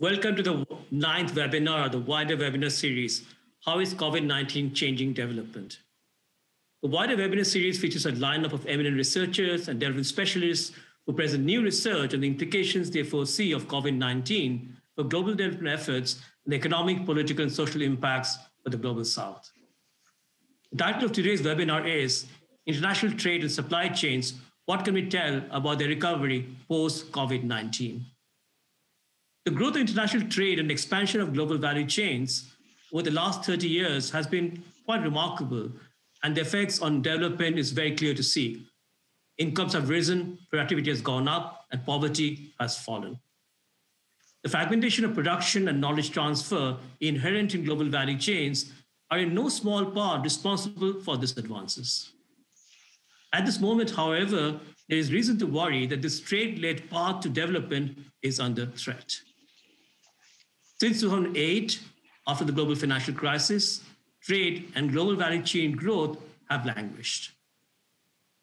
Welcome to the ninth webinar, of the wider webinar series, How is COVID-19 Changing Development? The wider webinar series features a lineup of eminent researchers and development specialists who present new research on the implications they foresee of COVID-19 for global development efforts and the economic, political, and social impacts for the global south. The title of today's webinar is International Trade and Supply Chains, What Can We Tell About the Recovery Post-COVID-19? The growth of international trade and expansion of global value chains over the last 30 years has been quite remarkable, and the effects on development is very clear to see. Incomes have risen, productivity has gone up, and poverty has fallen. The fragmentation of production and knowledge transfer inherent in global value chains are in no small part responsible for these advances. At this moment, however, there is reason to worry that this trade led path to development is under threat. Since 2008, after the global financial crisis, trade and global value chain growth have languished.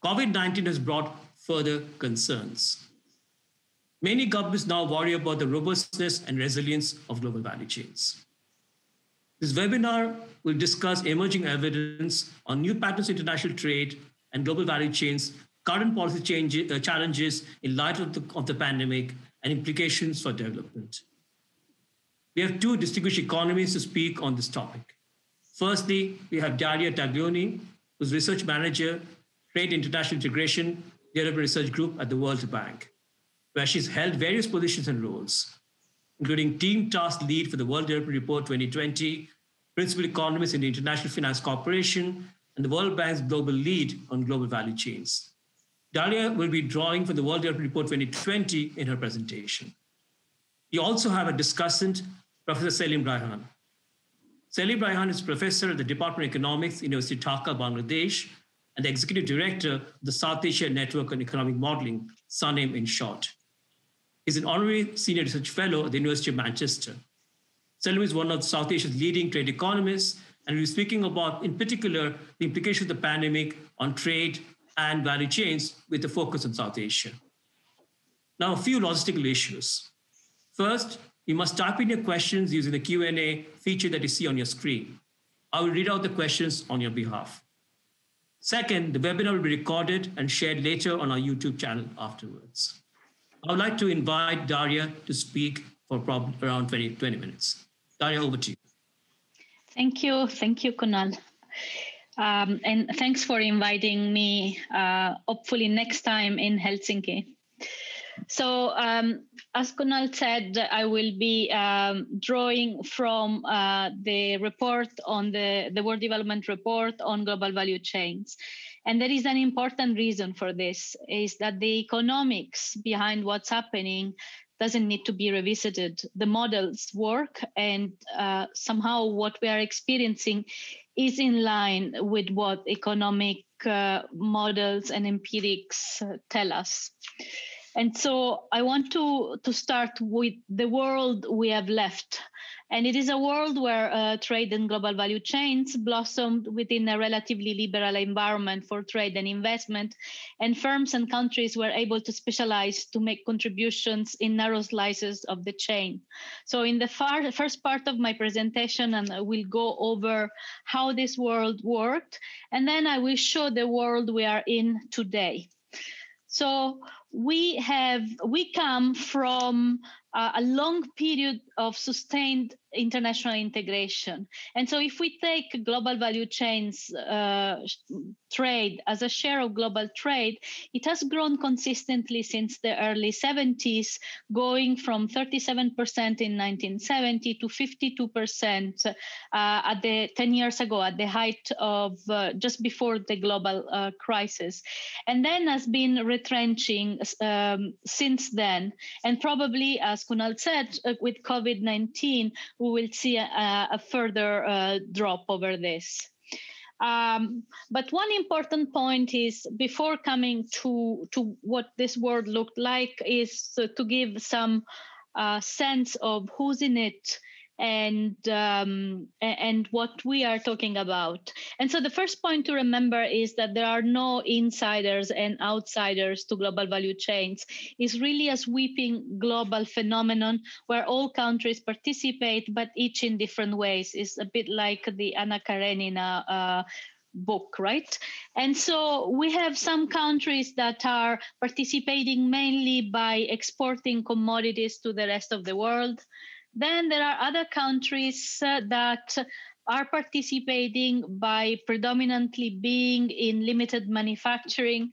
COVID 19 has brought further concerns. Many governments now worry about the robustness and resilience of global value chains. This webinar will discuss emerging evidence on new patterns of international trade and global value chains, current policy uh, challenges in light of the, of the pandemic, and implications for development. We have two distinguished economists to speak on this topic. Firstly, we have Daria Taglioni, who's research manager, Trade International Integration, Development Research Group at the World Bank, where she's held various positions and roles, including Team Task Lead for the World Development Report 2020, Principal Economist in the International Finance Corporation, and the World Bank's Global Lead on Global Value Chains. Daria will be drawing from the World Development Report 2020 in her presentation. We also have a discussant, Professor Selim Raihan. Selim Raihan is professor at the Department of Economics, University of Dhaka, Bangladesh, and the executive director of the South Asia Network on Economic Modeling, SANEM in short. He's an honorary senior research fellow at the University of Manchester. Selim is one of South Asia's leading trade economists, and we'll be speaking about, in particular, the implications of the pandemic on trade and value chains with a focus on South Asia. Now, a few logistical issues. First, you must type in your questions using the Q&A feature that you see on your screen. I will read out the questions on your behalf. Second, the webinar will be recorded and shared later on our YouTube channel afterwards. I would like to invite Daria to speak for around 20, 20 minutes. Daria, over to you. Thank you. Thank you, Kunal. Um, and thanks for inviting me, uh, hopefully next time in Helsinki. So, um, as Kunal said, I will be um, drawing from uh, the report on the, the World Development Report on global value chains. And there is an important reason for this is that the economics behind what's happening doesn't need to be revisited. The models work, and uh, somehow what we are experiencing is in line with what economic uh, models and empirics uh, tell us. And so I want to, to start with the world we have left. And it is a world where uh, trade and global value chains blossomed within a relatively liberal environment for trade and investment. And firms and countries were able to specialize to make contributions in narrow slices of the chain. So, in the far, first part of my presentation, and I will go over how this world worked. And then I will show the world we are in today. So, we have we come from uh, a long period of sustained international integration. And so, if we take global value chains uh, trade as a share of global trade, it has grown consistently since the early 70s, going from 37% in 1970 to 52% uh, at the 10 years ago, at the height of uh, just before the global uh, crisis, and then has been retrenching um, since then. And probably, as Kunal said, uh, with COVID 19, we will see a, a further uh, drop over this. Um, but one important point is before coming to, to what this world looked like is to give some uh, sense of who's in it and um, and what we are talking about. And so the first point to remember is that there are no insiders and outsiders to global value chains. It's really a sweeping global phenomenon where all countries participate, but each in different ways. It's a bit like the Anna Karenina uh, book, right? And so we have some countries that are participating mainly by exporting commodities to the rest of the world. Then there are other countries uh, that are participating by predominantly being in limited manufacturing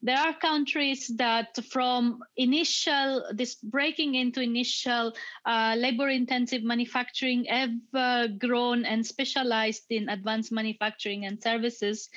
there are countries that from initial this breaking into initial uh, labor intensive manufacturing have uh, grown and specialized in advanced manufacturing and services.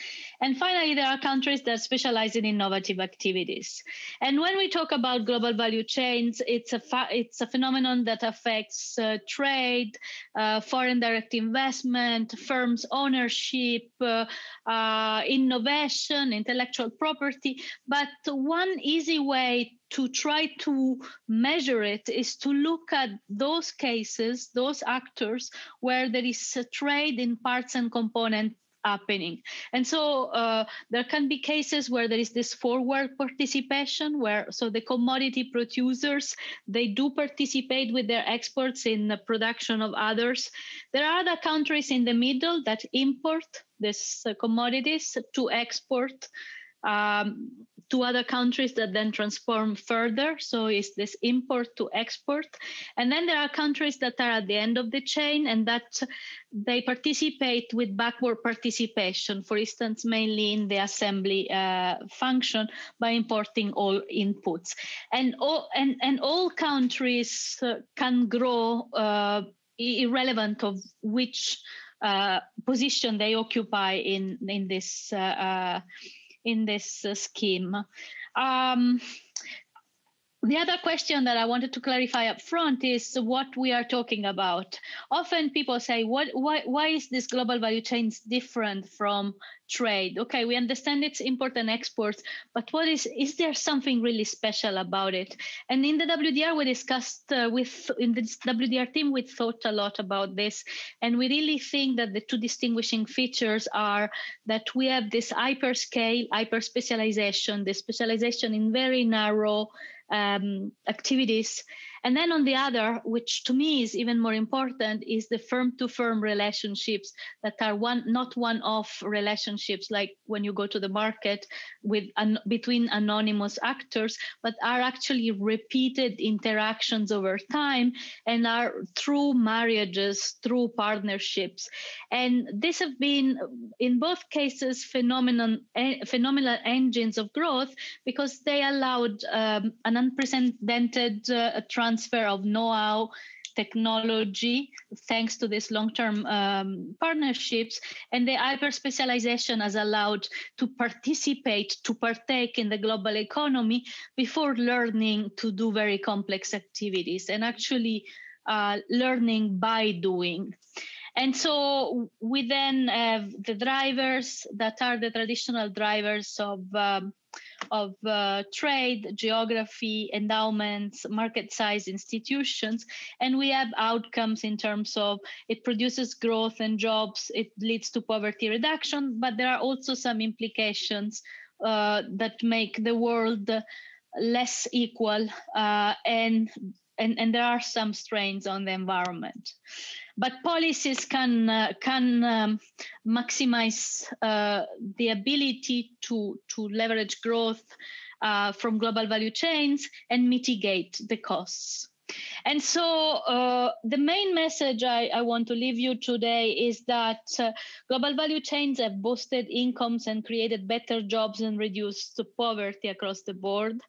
And finally there are countries that specialize in innovative activities. And when we talk about global value chains it's a fa- it's a phenomenon that affects uh, trade uh, foreign direct investment firms ownership uh, uh, innovation intellectual property but one easy way to try to measure it is to look at those cases, those actors where there is a trade in parts and components happening. And so uh, there can be cases where there is this forward participation, where so the commodity producers they do participate with their exports in the production of others. There are other countries in the middle that import these uh, commodities to export um, to other countries that then transform further. So it's this import to export. And then there are countries that are at the end of the chain and that they participate with backward participation, for instance, mainly in the assembly uh, function by importing all inputs. And all, and, and all countries uh, can grow uh, irrelevant of which uh, position they occupy in, in this uh, uh, in this uh, scheme. Um, the other question that I wanted to clarify up front is what we are talking about. Often people say, what, why, why is this global value chain different from trade? Okay, we understand it's import and exports, but what is, is there something really special about it? And in the WDR, we discussed uh, with, in the WDR team, we thought a lot about this. And we really think that the two distinguishing features are that we have this hyper scale, hyper specialization, the specialization in very narrow um, activities and then on the other, which to me is even more important, is the firm to firm relationships that are one not one off relationships like when you go to the market with an, between anonymous actors, but are actually repeated interactions over time and are through marriages, through partnerships. And these have been in both cases phenomenon phenomenal engines of growth because they allowed um, an unprecedented uh, transfer of know-how technology thanks to these long-term um, partnerships. And the hyper specialization has allowed to participate to partake in the global economy before learning to do very complex activities and actually uh, learning by doing and so we then have the drivers that are the traditional drivers of um, of uh, trade, geography, endowments, market size institutions. And we have outcomes in terms of it produces growth and jobs, it leads to poverty reduction, but there are also some implications uh, that make the world less equal uh, and, and, and there are some strains on the environment but policies can uh, can um, maximize uh, the ability to to leverage growth uh, from global value chains and mitigate the costs. And so, uh, the main message I, I, want to leave you today is that uh, global value chains have boosted incomes and created better jobs and reduced poverty across the board.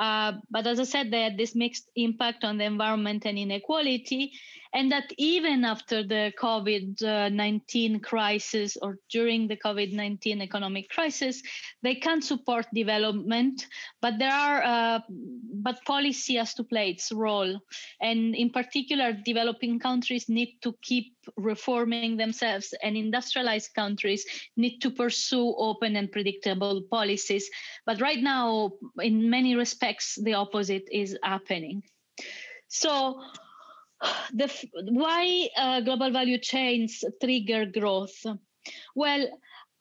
Uh, but as I said, they had this mixed impact on the environment and inequality and that even after the COVID 19 crisis or during the COVID 19 economic crisis, they can support development, but there are, uh, but policy has to play its role. And in particular, developing countries need to keep reforming themselves, and industrialized countries need to pursue open and predictable policies. But right now, in many respects, the opposite is happening. So, the why uh, global value chains trigger growth? Well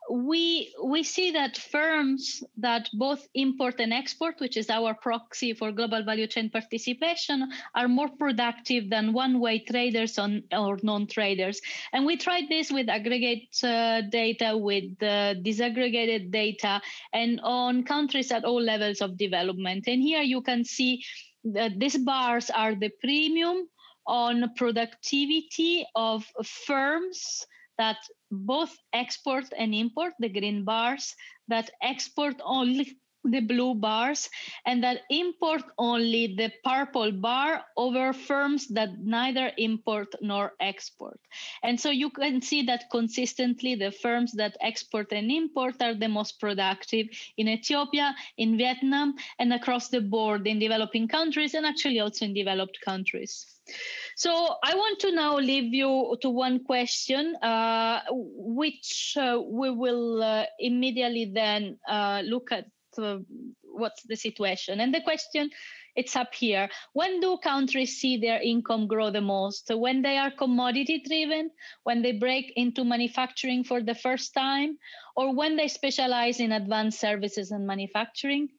we we see that firms that both import and export which is our proxy for global value chain participation are more productive than one way traders on, or non traders and we tried this with aggregate uh, data with uh, disaggregated data and on countries at all levels of development. And here you can see that these bars are the premium on productivity of firms that both export and import the green bars, that export only the blue bars, and that import only the purple bar over firms that neither import nor export. And so you can see that consistently the firms that export and import are the most productive in Ethiopia, in Vietnam, and across the board in developing countries, and actually also in developed countries. So I want to now leave you to one question, uh, which uh, we will uh, immediately then uh, look at uh, what's the situation. And the question, it's up here. When do countries see their income grow the most? When they are commodity driven, when they break into manufacturing for the first time, or when they specialize in advanced services and manufacturing?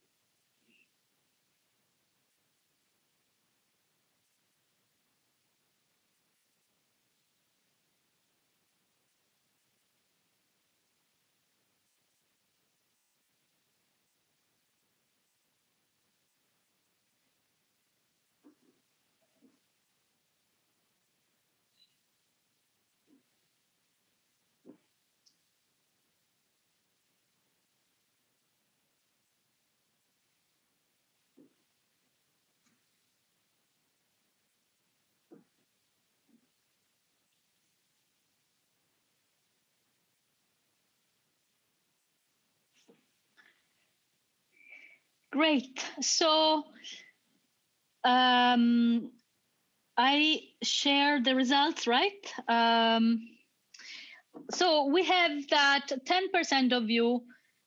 Great. So um, I share the results, right? Um, so we have that 10% of you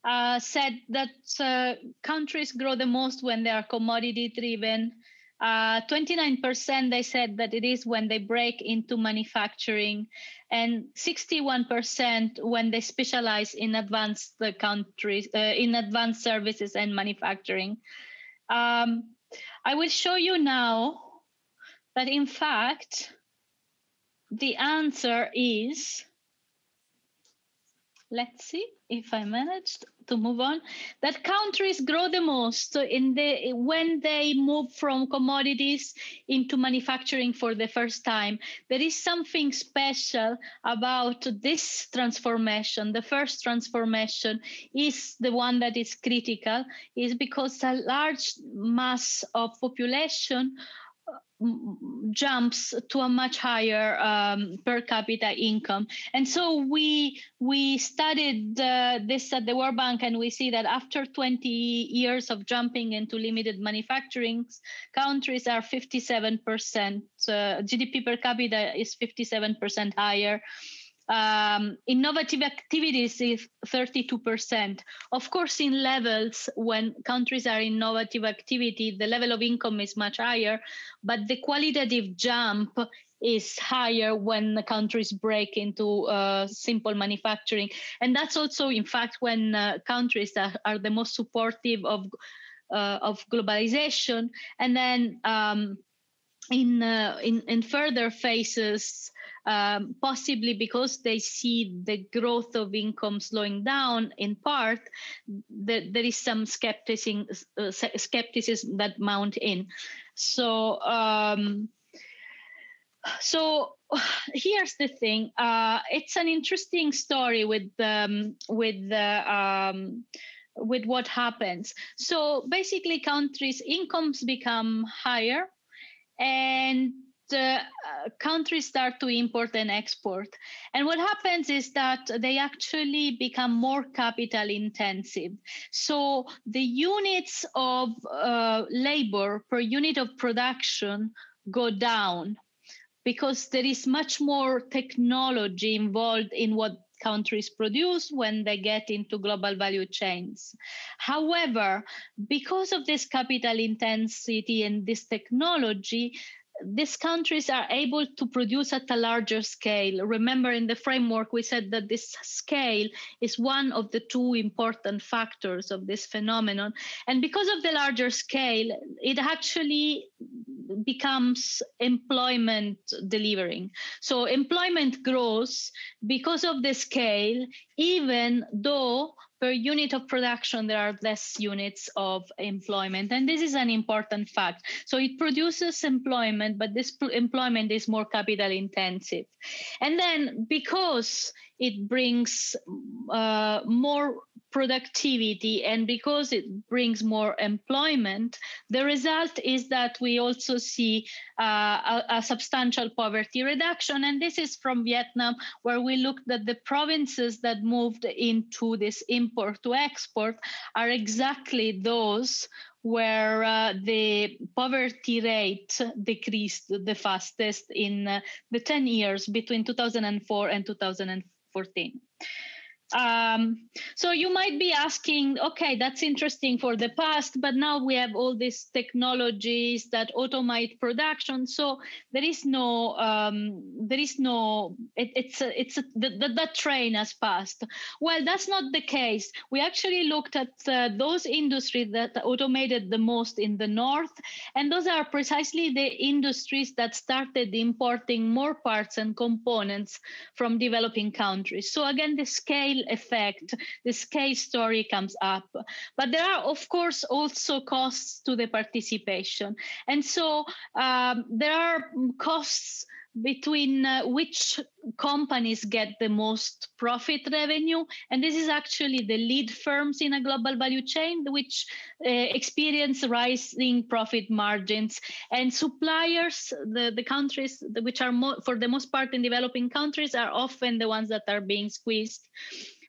uh, said that uh, countries grow the most when they are commodity driven. 29% uh, they said that it is when they break into manufacturing and 61% when they specialize in advanced countries uh, in advanced services and manufacturing. Um, i will show you now that in fact the answer is let's see if i managed to move on that countries grow the most. In the when they move from commodities into manufacturing for the first time there is something special about this transformation. The first transformation is the one that is critical is because a large mass of population jumps to a much higher um, per capita income. And so we we studied uh, this at the world bank and we see that after 20 years of jumping into limited manufacturing countries are 57% uh, gdp per capita is 57% higher um, innovative activities is 32%. Of course, in levels, when countries are innovative activity, the level of income is much higher, but the qualitative jump is higher when the countries break into uh, simple manufacturing. And that's also, in fact, when uh, countries are, are, the most supportive of, uh, of globalization. And then um, in, uh, in, in further phases, um, possibly because they see the growth of income slowing down in part, that there is some skepticism, uh, skepticism that mount in. So, um, so here's the thing. Uh, it's an interesting story with um, with the. Um, with what happens. So basically, countries' incomes become higher, and uh, countries start to import and export. And what happens is that they actually become more capital intensive. So the units of uh, labor per unit of production go down because there is much more technology involved in what countries produce when they get into global value chains. However, because of this capital intensity and this technology, these countries are able to produce at a larger scale. Remember, in the framework, we said that this scale is one of the two important factors of this phenomenon. And because of the larger scale, it actually becomes employment delivering. So employment grows because of the scale, even though per unit of production, there are less units of employment. And this is an important fact. So it produces employment, but this employment is more capital intensive. And then because it brings uh, more productivity and because it brings more employment, the result is that we also see uh, a, a, substantial poverty reduction. And this is from Vietnam, where we looked at the provinces that moved into this import to export are exactly those where uh, the poverty rate decreased the fastest in uh, the 10 years between 2004 and 2014. Um, so you might be asking, okay, that's interesting for the past, but now we have all these technologies that automate production. So there is no, um, there is no, it, it's a, it's a, the, the, the, train has passed. Well, that's not the case. We actually looked at uh, those industries that automated the most in the north, and those are precisely the industries that started importing more parts and components from developing countries. So again, the scale effect, this case story comes up. But there are, of course, also costs to the participation. And so um, there are costs between uh, which companies get the most profit revenue and this is actually the lead firms in a global value chain which uh, experience rising profit margins and suppliers the, the countries which are mo- for the most part in developing countries are often the ones that are being squeezed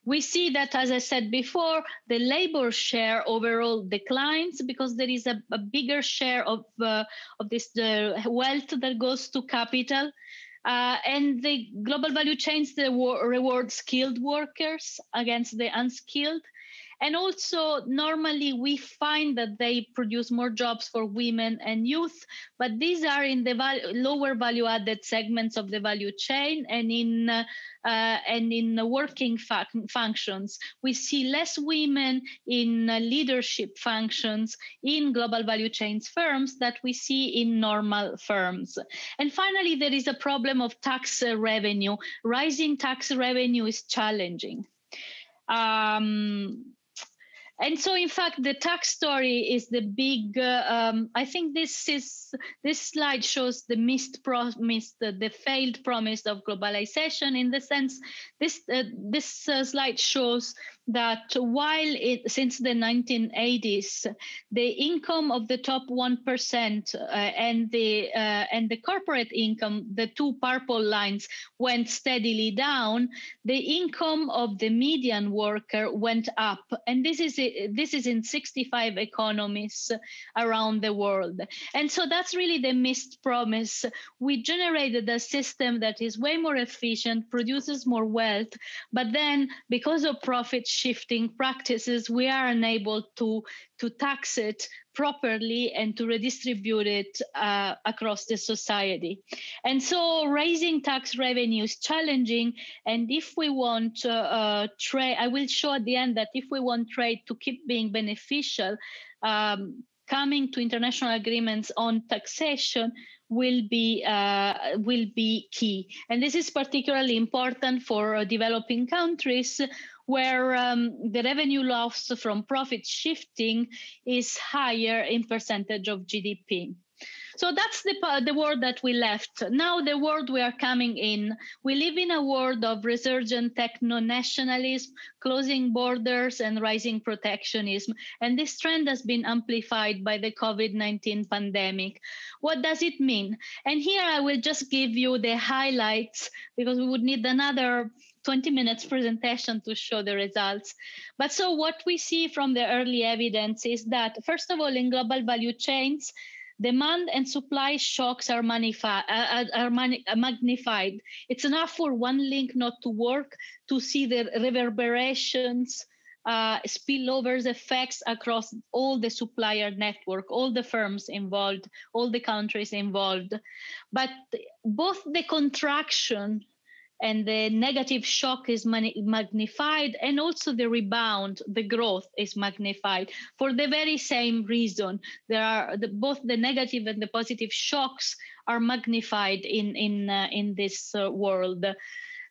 we see that, as I said before, the labor share overall declines because there is a, a bigger share of, uh, of this the wealth that goes to capital. Uh, and the global value chains the reward skilled workers against the unskilled and also, normally we find that they produce more jobs for women and youth, but these are in the val- lower value added segments of the value chain and in uh, uh, and in working functions. We see less women in uh, leadership functions in global value chains firms that we see in normal firms. And finally, there is a problem of tax revenue. Rising tax revenue is challenging. Um, and so in fact the tax story is the big uh, um, i think this is this slide shows the missed promise the, the failed promise of globalization in the sense this uh, this uh, slide shows that while it, since the 1980s the income of the top 1% uh, and the uh, and the corporate income the two purple lines went steadily down the income of the median worker went up. And this is this is in 65 economies around the world. And so that's really the missed promise. We generated a system that is way more efficient produces more wealth but then because of profit shifting practices, we are unable to, to tax it properly and to redistribute it uh, across the society. And so raising tax revenue is challenging. And if we want uh, uh, trade, I will show at the end that if we want trade to keep being beneficial, um, coming to international agreements on taxation will be uh, will be key and this is particularly important for uh, developing countries where um, the revenue loss from profit shifting is higher in percentage of GDP. So that's the, the world that we left. Now, the world we are coming in, we live in a world of resurgent techno nationalism, closing borders, and rising protectionism. And this trend has been amplified by the COVID 19 pandemic. What does it mean? And here I will just give you the highlights because we would need another 20 minutes presentation to show the results. But so what we see from the early evidence is that, first of all, in global value chains, demand and supply shocks are, uh, uh, are mani- uh, magnified. It's enough for one link not to work to see the reverberations uh, spillovers effects across all the supplier network, all the firms involved, all the countries involved. But both the contraction and the negative shock is magnified and also the rebound the growth is magnified for the very same reason. There are the, both the negative and the positive shocks are magnified in in uh, in this uh, world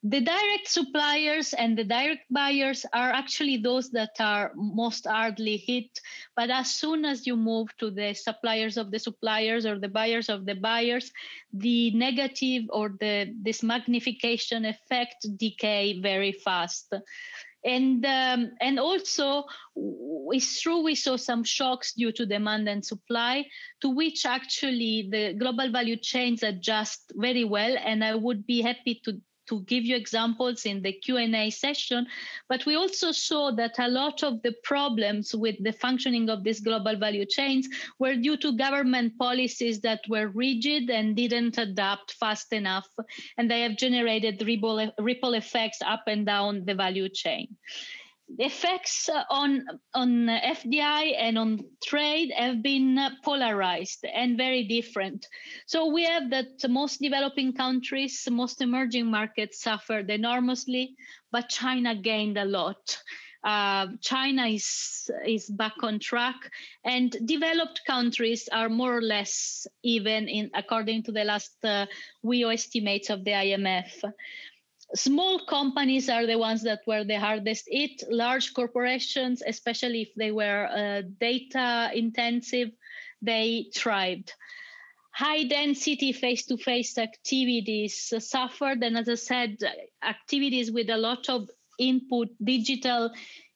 the direct suppliers and the direct buyers are actually those that are most hardly hit. But as soon as you move to the suppliers of the suppliers or the buyers of the buyers, the negative or the this magnification effect decay very fast and um, and also it's true we saw some shocks due to demand and supply to which actually the global value chains adjust very well and i would be happy to to give you examples in the q&a session but we also saw that a lot of the problems with the functioning of these global value chains were due to government policies that were rigid and didn't adapt fast enough and they have generated ripple, ripple effects up and down the value chain effects on on FDI and on trade have been polarized and very different. So we have that most developing countries, most emerging markets suffered enormously, but China gained a lot. Uh, China is is back on track, and developed countries are more or less even in according to the last uh, WEO estimates of the IMF small companies are the ones that were the hardest hit. Large corporations especially if they were uh, data intensive they thrived. High density face to face activities suffered and as i said activities with a lot of input digital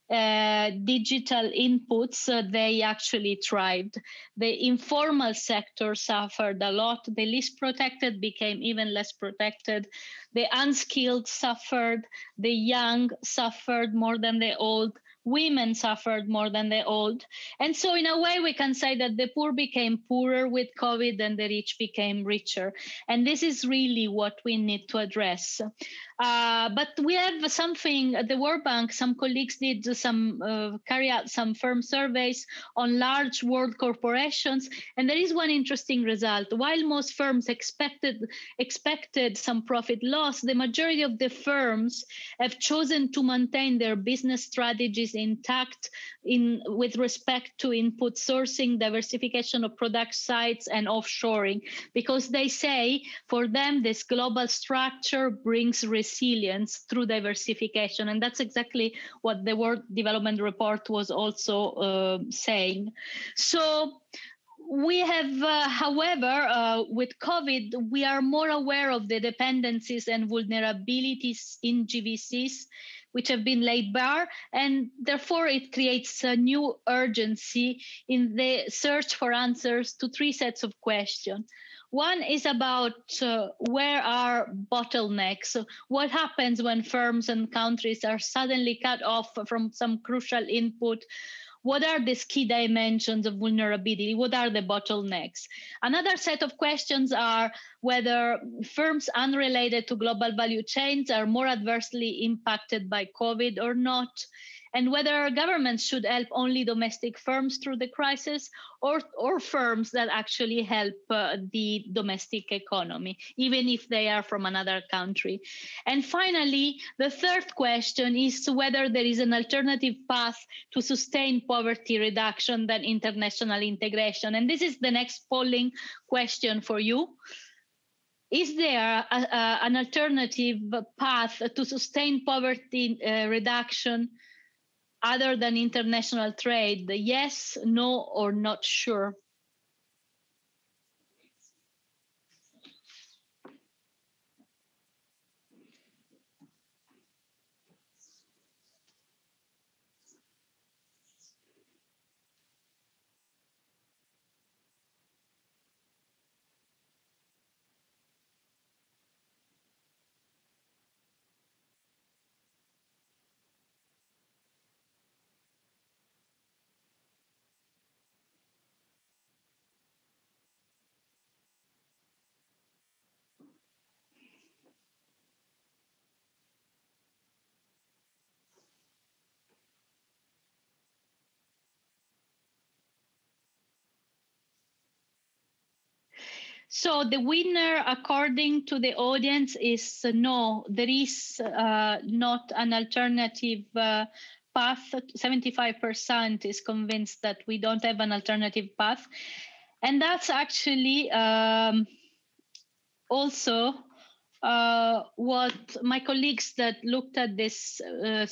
uh, digital inputs, uh, they actually thrived. The informal sector suffered a lot. The least protected became even less protected. The unskilled suffered. The young suffered more than the old women suffered more than the old. And so, in a way, we can say that the poor became poorer with COVID and the rich became richer. And this is really what we need to address. Uh, but we have something at the World Bank, some colleagues did some, uh, carry out some firm surveys on large world corporations. And there is one interesting result. While most firms expected, expected some profit loss, the majority of the firms have chosen to maintain their business strategies intact in with respect to input sourcing, diversification of product sites, and offshoring, because they say for them this global structure brings resilience through diversification, and that's exactly what the World Development Report was also uh, saying. So we have, uh, however, uh, with COVID, we are more aware of the dependencies and vulnerabilities in GVCs which have been laid bare, and therefore it creates a new urgency in the search for answers to three sets of questions. One is about uh, where are bottlenecks? So what happens when firms and countries are suddenly cut off from some crucial input? What are these key dimensions of vulnerability? What are the bottlenecks? Another set of questions are whether firms unrelated to global value chains are more adversely impacted by COVID or not and whether governments should help only domestic firms through the crisis or, or firms that actually help uh, the domestic economy, even if they are from another country. And finally, the third question is whether there is an alternative path to sustain poverty reduction than international integration. And this is the next polling question for you is there a, a, an alternative path to sustain poverty uh, reduction other than international trade? Yes, no, or not sure? So the winner, according to the audience, is uh, no. There is uh, not an alternative uh, path. Seventy-five percent is convinced that we don't have an alternative path, and that's actually um, also uh, what my colleagues that looked at this uh,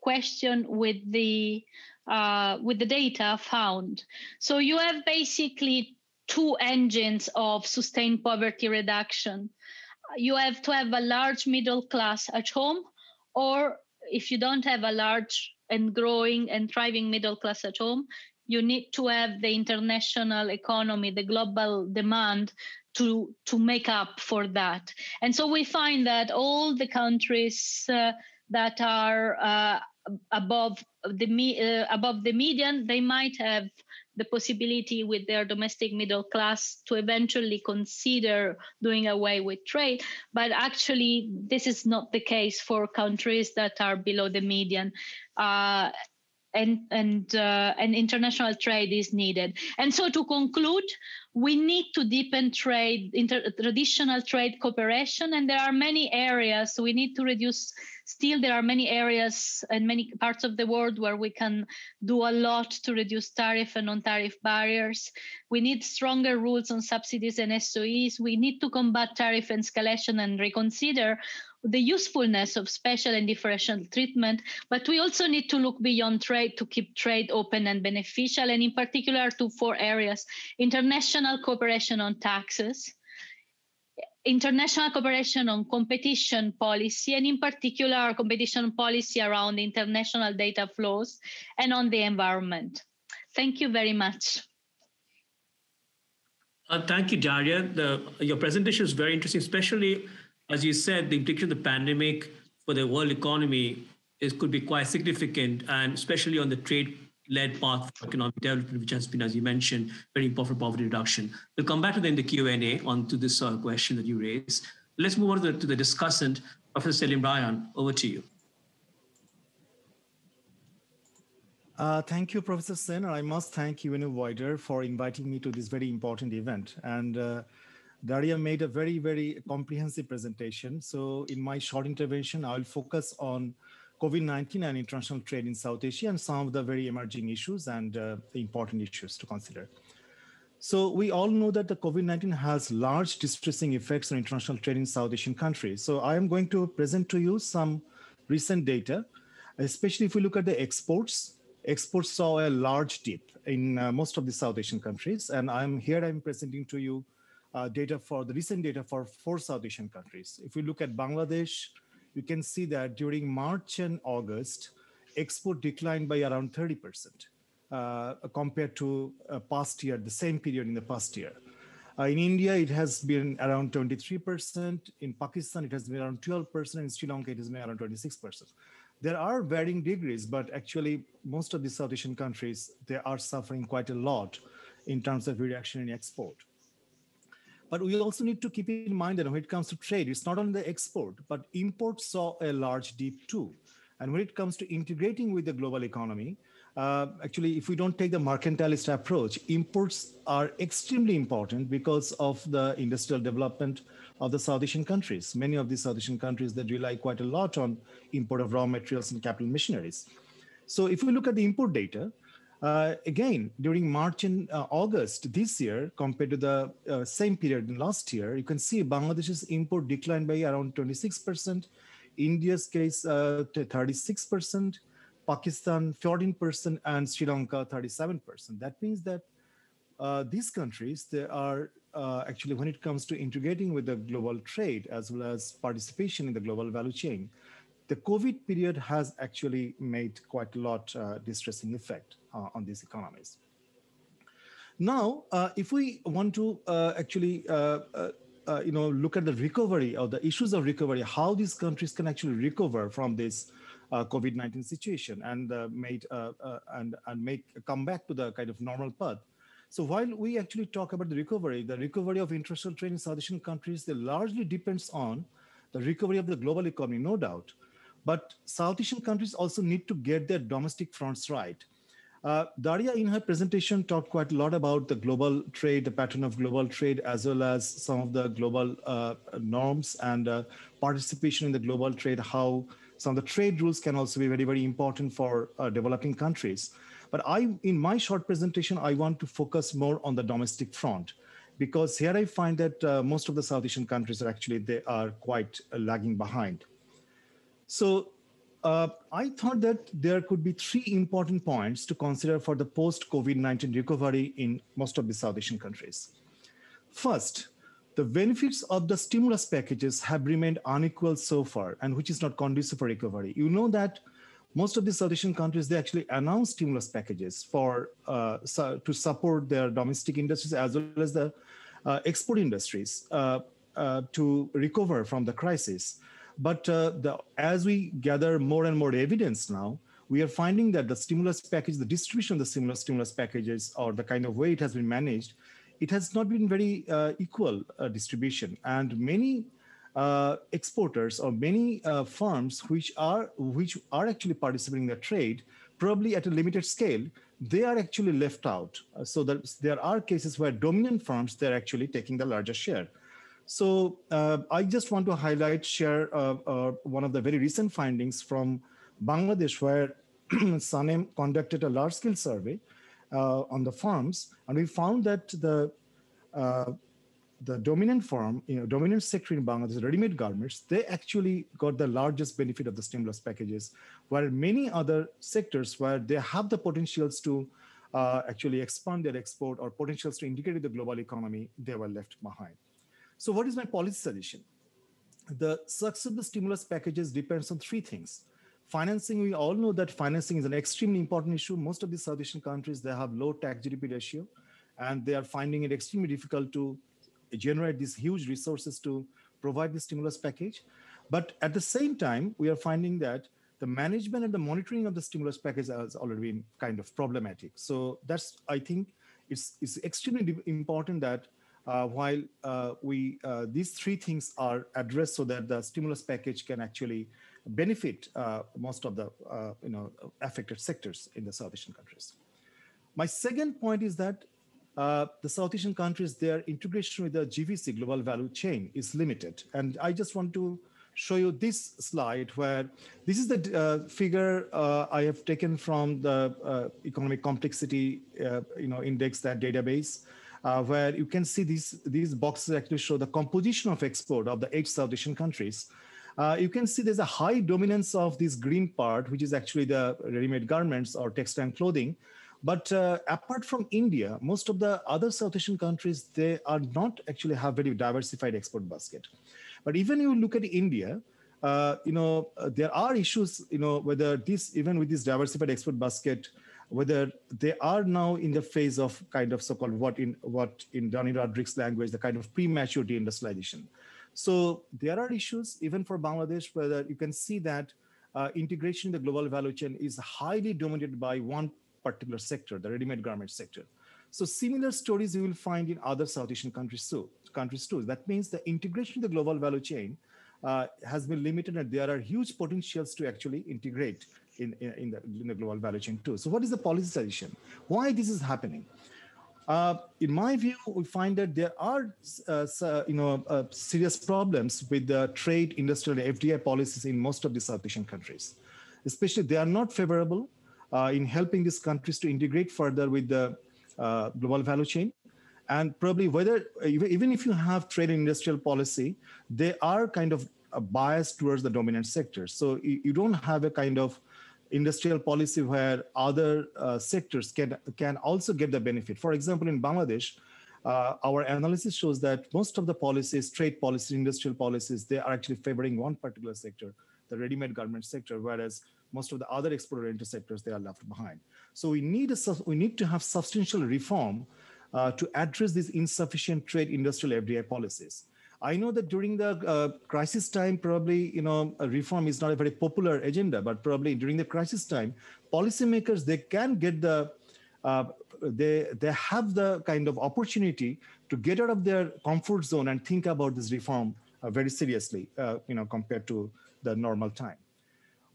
question with the uh, with the data found. So you have basically two engines of sustained poverty reduction. You have to have a large middle class at home, or if you don't have a large and growing and thriving middle class at home, you need to have the international economy, the global demand to to make up for that. And so we find that all the countries uh, that are uh, above the uh, above the median, they might have the possibility with their domestic middle class to eventually consider doing away with trade. But actually, this is not the case for countries that are below the median. Uh, and and uh, and international trade is needed. And so to conclude, we need to deepen trade, inter- traditional trade cooperation, and there are many areas we need to reduce. Still, there are many areas and many parts of the world where we can do a lot to reduce tariff and non-tariff barriers. We need stronger rules on subsidies and SOEs. We need to combat tariff escalation and reconsider the usefulness of special and differential treatment, but we also need to look beyond trade to keep trade open and beneficial, and in particular to four areas international cooperation on taxes, international cooperation on competition policy, and in particular, competition policy around international data flows and on the environment. Thank you very much. Uh, thank you, Daria. The, your presentation is very interesting, especially as you said, the implication of the pandemic for the world economy is could be quite significant, and especially on the trade-led path for economic development, which has been, as you mentioned, very important for poverty reduction. We'll come back to the, in the Q&A on to this uh, question that you raised. Let's move on to the, to the discussant, Professor Selim Raihan. Over to you. Uh, thank you, Professor Sen. I must thank UNU-WIDER for inviting me to this very important event. And uh, Daria made a very, very comprehensive presentation. So in my short intervention, I will focus on COVID-19 and international trade in South Asia and some of the very emerging issues and uh, the important issues to consider. So we all know that the COVID-19 has large distressing effects on international trade in South Asian countries. So I am going to present to you some recent data, especially if we look at the exports. Exports saw a large dip in uh, most of the South Asian countries. And I'm here, I'm presenting to you uh, data for the recent data for four South Asian countries. If we look at Bangladesh, you can see that during March and August, export declined by around 30% uh, compared to uh, past year, the same period in the past year. Uh, in India, it has been around 23%. In Pakistan, it has been around 12%. In Sri Lanka, it has been around 26%. There are varying degrees, but actually, most of the South Asian countries, they are suffering quite a lot in terms of reduction in export. But we also need to keep in mind that when it comes to trade, it's not only the export, but import saw a large dip too. And when it comes to integrating with the global economy, uh, actually, if we don't take the mercantilist approach, imports are extremely important because of the industrial development of the South Asian countries. Many of these South Asian countries that rely quite a lot on import of raw materials and capital machineries. So if we look at the import data, uh, again, during March and uh, August this year, compared to the uh, same period in last year, you can see Bangladesh's import declined by around 26%, India's case 36%, uh, Pakistan 14%, and Sri Lanka 37%. That means that uh, these countries, they are uh, actually, when it comes to integrating with the global trade as well as participation in the global value chain, the COVID period has actually made quite a lot uh, distressing effect uh, on these economies. Now, uh, if we want to uh, actually uh, uh, you know, look at the recovery or the issues of recovery, how these countries can actually recover from this COVID-19 situation and made and and make come back to the kind of normal path. So while we actually talk about the recovery, the recovery of international trade in South Asian countries, they largely depends on the recovery of the global economy, no doubt. But South Asian countries also need to get their domestic fronts right. Uh, Daria, in her presentation, talked quite a lot about the global trade, the pattern of global trade, as well as some of the global uh, norms and uh, participation in the global trade, how some of the trade rules can also be very, very important for uh, developing countries. But I, in my short presentation, I want to focus more on the domestic front because here I find that uh, most of the South Asian countries are actually, they are quite lagging behind. So uh, I thought that there could be three important points to consider for the post COVID 19 recovery in most of the South Asian countries. First, the benefits of the stimulus packages have remained unequal so far, and which is not conducive for recovery. You know that most of the South Asian countries they actually announce stimulus packages for uh, so, to support their domestic industries as well as the uh, export industries uh, uh to recover from the crisis. But uh, the, as we gather more and more evidence now, we are finding that the stimulus package, the distribution of the stimulus stimulus packages, or the kind of way it has been managed, it has not been very uh, equal uh, distribution. And many uh, exporters or many uh, firms which are which are actually participating in the trade, probably at a limited scale, they are actually left out. Uh, so that there are cases where dominant firms they're actually taking the larger share. So uh, I just want to highlight, share uh, uh, one of the very recent findings from Bangladesh, where SANEM conducted a large-scale survey uh, on the farms, and we found that the uh, the dominant farm, you know, dominant sector in Bangladesh, ready-made garments, they actually got the largest benefit of the stimulus packages, while many other sectors where they have the potentials to uh, actually expand their export or potentials to integrate the global economy, they were left behind. So what is my policy solution? The success of the stimulus packages depends on three things. Financing, we all know that financing is an extremely important issue. Most of the South Asian countries, they have low tax GDP ratio, and they are finding it extremely difficult to generate these huge resources to provide the stimulus package. But at the same time, we are finding that the management and the monitoring of the stimulus package has already been kind of problematic. So that's, I think, it's, it's extremely important that uh, while uh, we uh, these three things are addressed so that the stimulus package can actually benefit uh, most of the uh, you know affected sectors in the South Asian countries. My second point is that uh, the South Asian countries, their integration with the GVC global value chain is limited, and I just want to show you this slide where this is the figure I have taken from the economic complexity you know index that database uh, where you can see these, these boxes actually show the composition of export of the eight South Asian countries. Uh, you can see there's a high dominance of this green part, which is actually the ready-made garments or textile and clothing. But uh, apart from India, most of the other South Asian countries, they are not actually have very diversified export basket. But even you look at India, uh, you know, uh, there are issues, you know, whether this, even with this diversified export basket, whether they are now in the phase of kind of so-called what in what in Dani Rodrik's language, the kind of premature deindustrialization. So there are issues even for Bangladesh whether you can see that uh, integration in the global value chain is highly dominated by one particular sector, the ready-made garment sector. So similar stories you will find in other South Asian countries too. Countries too. That means the integration in the global value chain uh, has been limited, and there are huge potentials to actually integrate in, in, the, in the global value chain too. So what is the policy solution? Why this is happening? Uh, in my view, we find that there are, uh, you know, uh, serious problems with the trade, industrial, and FDI policies in most of the South Asian countries. Especially, they are not favorable uh, in helping these countries to integrate further with the uh, global value chain. And probably whether, even if you have trade and industrial policy, they are kind of biased towards the dominant sectors. So you, you don't have a kind of industrial policy where other uh, sectors can, can also get the benefit. For example, in Bangladesh, uh, our analysis shows that most of the policies, trade policies, industrial policies, they are actually favoring one particular sector, the ready-made garment sector, whereas most of the other export-oriented sectors, they are left behind. So we need, a, we need to have substantial reform uh, to address these insufficient trade industrial FDI policies. I know that during the uh, crisis time, probably you know reform is not a very popular agenda, but probably during the crisis time, policymakers they can get the uh, they they have the kind of opportunity to get out of their comfort zone and think about this reform uh, very seriously, uh, you know, compared to the normal time.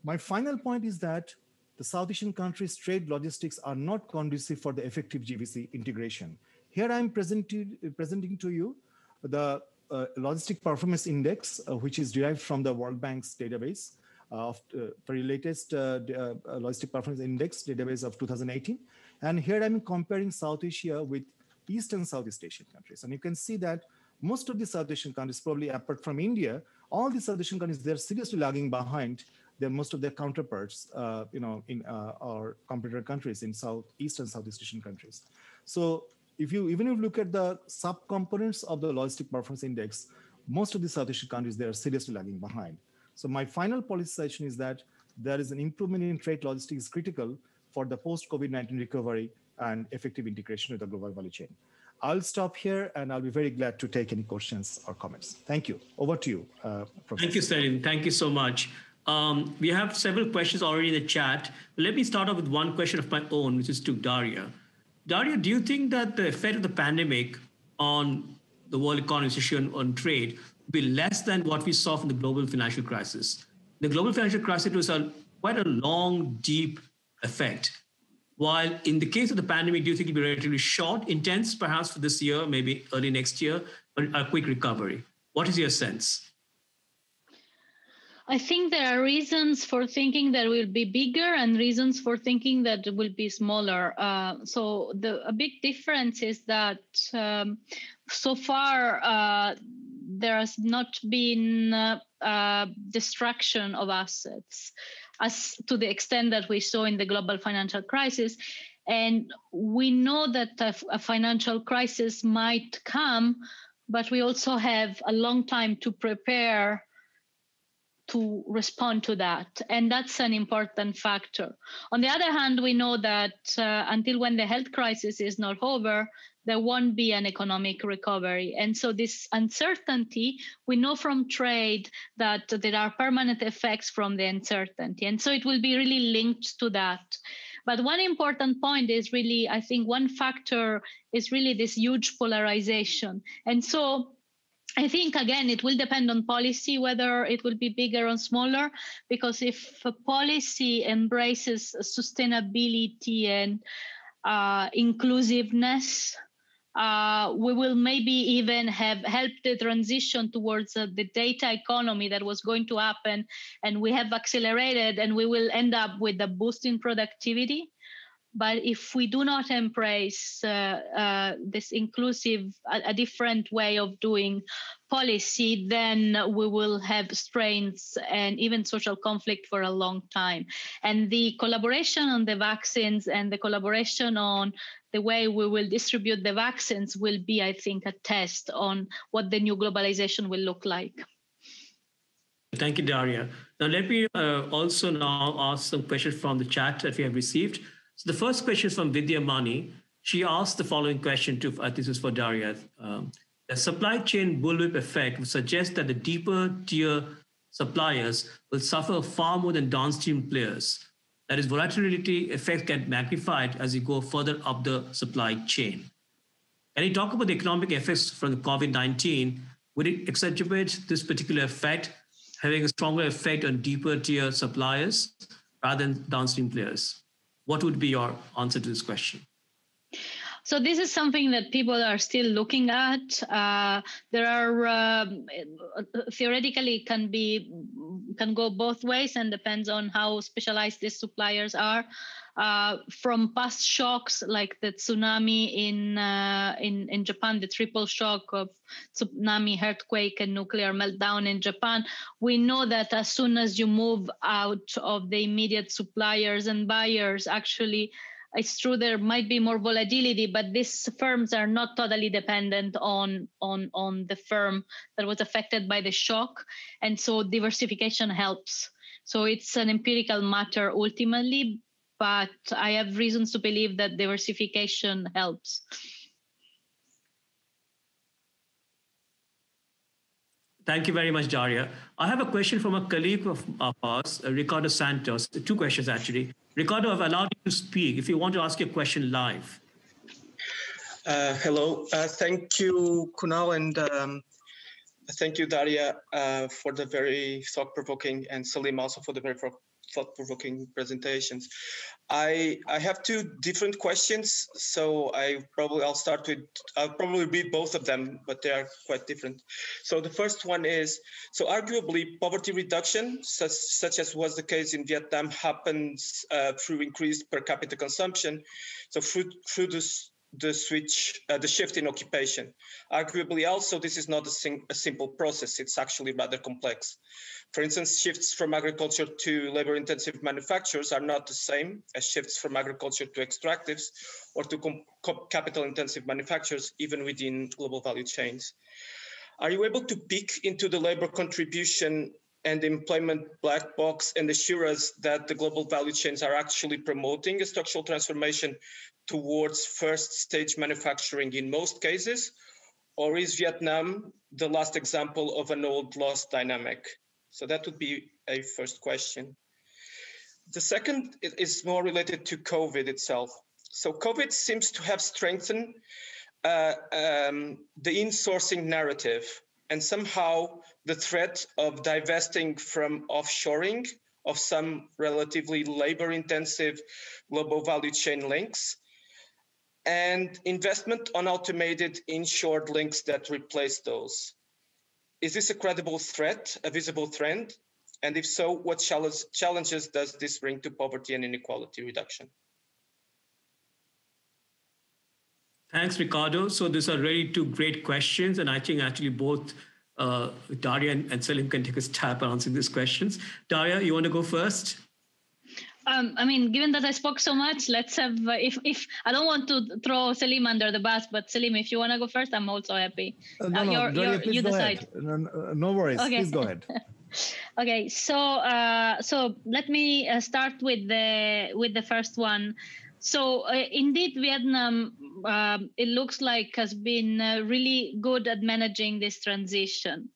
My final point is that the South Asian countries' trade logistics are not conducive for the effective GVC integration. Here I'm presented, presenting to you the uh, Logistic Performance Index, uh, which is derived from the World Bank's database uh, of uh, very latest uh, uh, Logistic Performance Index database of 2018. And here I'm comparing South Asia with East and Southeast Asian countries. And you can see that most of the South Asian countries, probably apart from India, all the South Asian countries, they're seriously lagging behind their most of their counterparts, uh, you know, in uh, our competitor countries in Southeast and Southeast Asian countries. So if you even if you look at the subcomponents of the logistic performance index, most of the South Asian countries they are seriously lagging behind. So my final policy suggestion is that there is an improvement in trade logistics critical for the post-COVID-19 recovery and effective integration with the global value chain. I'll stop here and I'll be very glad to take any questions or comments. Thank you. Over to you, uh. Thank you, Selim. Thank you so much. Um, we have several questions already in the chat. Let me start off with one question of my own, which is to Daria. Daria, do you think that the effect of the pandemic on the world economy, especially on, on trade, will be less than what we saw from the global financial crisis? The global financial crisis was a, quite a long, deep effect. While in the case of the pandemic, do you think it'll be relatively short, intense, perhaps for this year, maybe early next year, but a quick recovery? What is your sense? I think there are reasons for thinking that will be bigger and reasons for thinking that it will be smaller. Uh, so the a big difference is that um, so far uh, there has not been uh, destruction of assets as to the extent that we saw in the global financial crisis. And we know that a financial crisis might come, but we also have a long time to prepare to respond to that. And that's an important factor. On the other hand, we know that uh, until when the health crisis is not over, there won't be an economic recovery. And so, this uncertainty, we know from trade that there are permanent effects from the uncertainty. And so, it will be really linked to that. But one important point is really, I think, one factor is really this huge polarization. And so, I think again it will depend on policy whether it will be bigger or smaller because if policy embraces sustainability and uh, inclusiveness, uh, we will maybe even have helped the transition towards uh, the data economy that was going to happen, and we have accelerated, and we will end up with a boost in productivity. But if we do not embrace uh, uh, this inclusive, a, a, different way of doing policy, then we will have strains and even social conflict for a long time. And the collaboration on the vaccines and the collaboration on the way we will distribute the vaccines will be, I think, a test on what the new globalization will look like. Thank you, Daria. Now, let me uh, also now ask some questions from the chat that we have received. So the first question is from Vidya Mani. She asked the following question to, uh, this is for Daria. Um, the supply chain bullwhip effect suggests that the deeper tier suppliers will suffer far more than downstream players. That is, volatility effects get magnified as you go further up the supply chain. Can you talk about the economic effects from the COVID-19? Would it exacerbate this particular effect, having a stronger effect on deeper tier suppliers rather than downstream players? What would be your answer to this question? So this is something that people are still looking at. Uh, there are um, theoretically can be can go both ways and depends on how specialized these suppliers are. Uh, from past shocks like the tsunami in uh, in in Japan, the triple shock of tsunami, earthquake, and nuclear meltdown in Japan, we know that as soon as you move out of the immediate suppliers and buyers, actually it's true there might be more volatility but these firms are not totally dependent on on on the firm that was affected by the shock. And so diversification helps. So it's an empirical matter ultimately but I have reasons to believe that diversification helps. Thank you very much, Daria. I have a question from a colleague of ours, uh, Ricardo Santos. Two questions, actually. Ricardo, I've allowed you to speak if you want to ask your question live. Uh, hello. Uh, thank you, Kunal, and um, thank you, Daria, uh, for the very thought-provoking, and Selim also for the very thought-provoking presentations. I I have two different questions, so I probably I'll start with I'll probably read both of them, but they are quite different. So the first one is so arguably poverty reduction, such such as was the case in Vietnam, happens uh, through increased per capita consumption. So through through this the switch, uh, the shift in occupation. Arguably, also, this is not a, a, simple process. It's actually rather complex. For instance, shifts from agriculture to labor-intensive manufacturers are not the same as shifts from agriculture to extractives or to com- capital-intensive manufacturers, even within global value chains. Are you able to peek into the labor contribution and employment black box and assure us that the global value chains are actually promoting a structural transformation towards first stage manufacturing in most cases? Or is Vietnam the last example of an old lost dynamic? So that would be a first question. The second is more related to COVID itself. So COVID seems to have strengthened uh, um, the insourcing narrative and somehow the threat of divesting from offshoring of some relatively labor intensive global value chain links and investment on automated insured links that replace those. Is this a credible threat, a visible trend? And if so, what challenges does this bring to poverty and inequality reduction? Thanks, Ricardo. So these are really two great questions, and I think actually both uh, Daria and, and Selim can take a stab at answering these questions. Daria, you want to go first? Um, I mean, given that I spoke so much, let's have. Uh, if if I don't want to throw Selim under the bus, but Selim, if you want to go first, I'm also happy. Uh, no, uh, no, you're, Daria, you're, you decide. No, no, worries. Okay. Please go ahead. okay, so uh, so let me uh, start with the with the first one. So uh, indeed, Vietnam, um, it looks like has been uh, really good at managing this transition.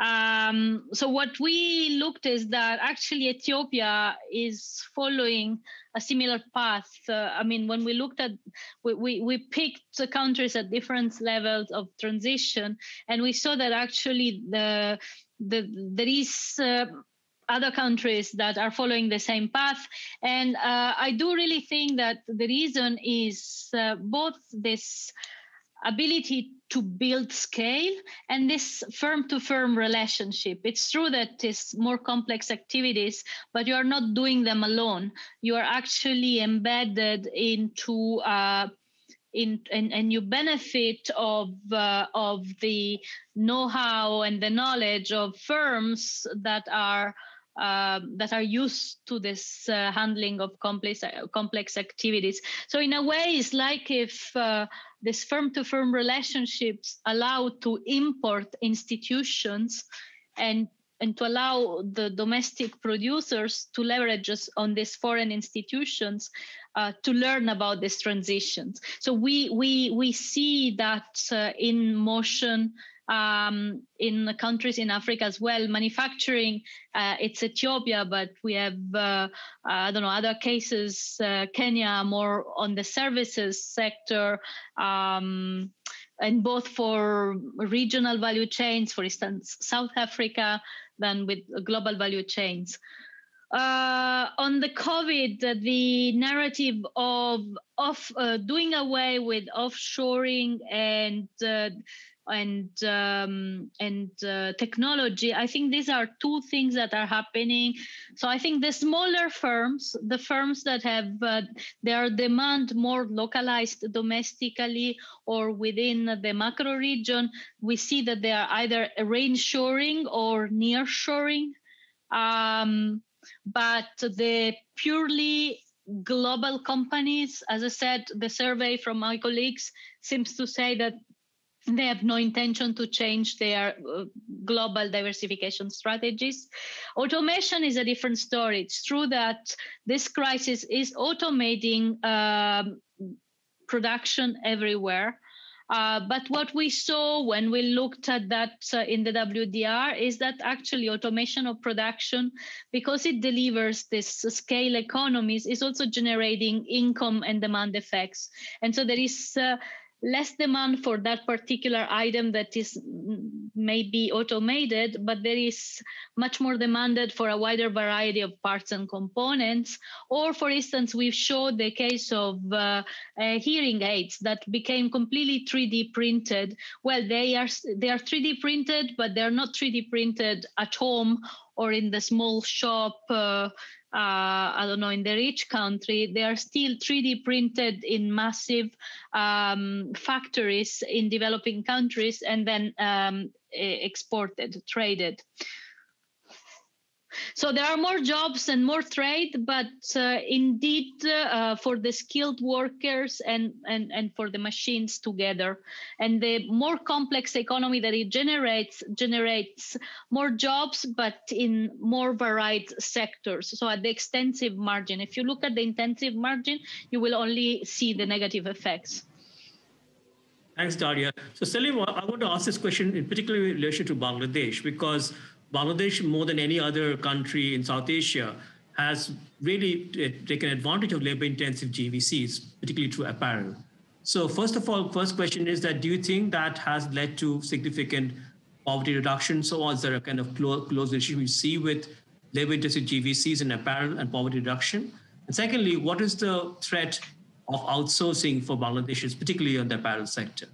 Um, so what we looked is that actually Ethiopia is following a similar path. Uh, I mean, when we looked at, we, we, we picked the countries at different levels of transition, and we saw that actually the, the there is uh, other countries that are following the same path. And uh, I do really think that the reason is uh, both this ability to build scale and this firm to firm relationship. It's true that it's more complex activities, but you are not doing them alone. You are actually embedded into uh, in, and, and you benefit of uh, of the know-how and the knowledge of firms that are uh, that are used to this uh, handling of complex uh, complex activities. So in a way, it's like if uh, this firm-to-firm relationships allow to import institutions and and to allow the domestic producers to leverage on these foreign institutions uh, to learn about these transitions. So we we we see that uh, in motion um, in the countries in Africa as well. Manufacturing, uh, it's Ethiopia, but we have, uh, I don't know, other cases, uh, Kenya more on the services sector. Um, and both for regional value chains, for instance, South Africa, than with global value chains. Uh, on the COVID, the narrative of of uh, doing away with offshoring and uh, and um, and uh, technology. I think these are two things that are happening. So i think the smaller firms the firms that have uh, their demand more localized domestically or within the macro region we see that they are either range shoring or near shoring um, but the purely global companies as i said the survey from my colleagues seems to say that they have no intention to change their uh, global diversification strategies. Automation is a different story. It's true that this crisis is automating um, production everywhere. Uh, but what we saw when we looked at that uh, in the WDR is that actually automation of production, because it delivers this scale economies, is also generating income and demand effects. And so there is uh, less demand for that particular item that is maybe automated, but there is much more demanded for a wider variety of parts and components. Or, for instance, we've showed the case of uh, uh, hearing aids that became completely 3D printed. Well, they are they are 3D printed, but they're not 3D printed at home or in the small shop. Uh, uh, I don't know, in the rich country, they are still 3D printed in massive um, factories in developing countries and then um, exported, traded. So there are more jobs and more trade, but uh, indeed uh, for the skilled workers and, and, and for the machines together. And the more complex economy that it generates generates more jobs, but in more varied sectors. So at the extensive margin, if you look at the intensive margin, you will only see the negative effects. Thanks, Daria. So, Selim, I want to ask this question in particular in relation to Bangladesh because Bangladesh, more than any other country in South Asia, has really uh, taken advantage of labor-intensive GVCs, particularly through apparel. So first of all, first question is that do you think that has led to significant poverty reduction? So is there a kind of close, close issue we see with labor-intensive GVCs in apparel and poverty reduction? And secondly, what is the threat of outsourcing for Bangladeshis, particularly on the apparel sector